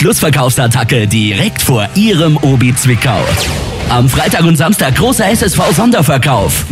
Schlussverkaufsattacke direkt vor Ihrem Obi Zwickau. Am Freitag und Samstag großer SSV-Sonderverkauf.